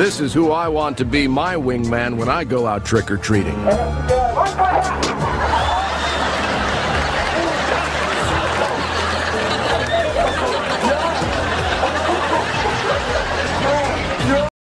This is who I want to be my wingman when I go out trick or treating.